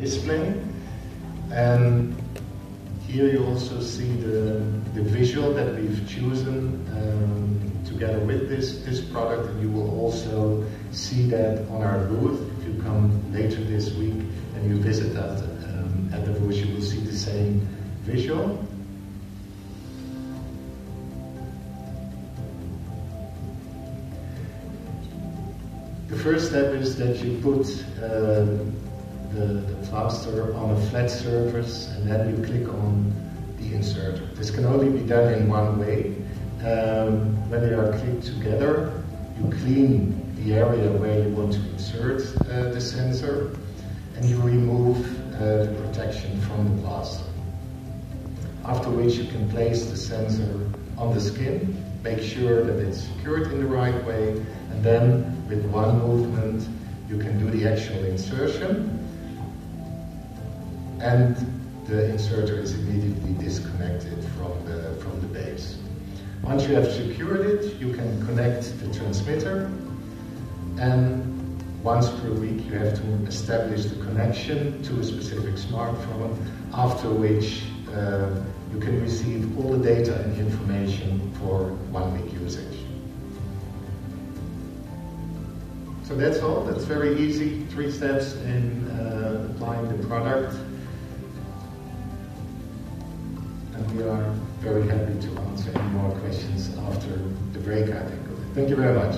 display. And here you also see the, the visual that we've chosen um, together with this, this product. And you will also see that on our booth. If you come later this week and you visit that um, at the booth, you will see the same visual. The first step is that you put uh, the, the plaster on a flat surface and then you click on the inserter. This can only be done in one way. Um, when they are clicked together, you clean the area where you want to insert uh, the sensor and you remove uh, the protection from the plaster. After which you can place the sensor on the skin, make sure that it's secured in the right way, and then with one movement you can do the actual insertion and the inserter is immediately disconnected from the, from the base. Once you have secured it, you can connect the transmitter and once per week you have to establish the connection to a specific smartphone, after which uh, you can receive all the data and information for one week usage. So that's all, that's very easy, three steps in uh, applying the product. We are very happy to answer any more questions after the break, I think. Thank you very much.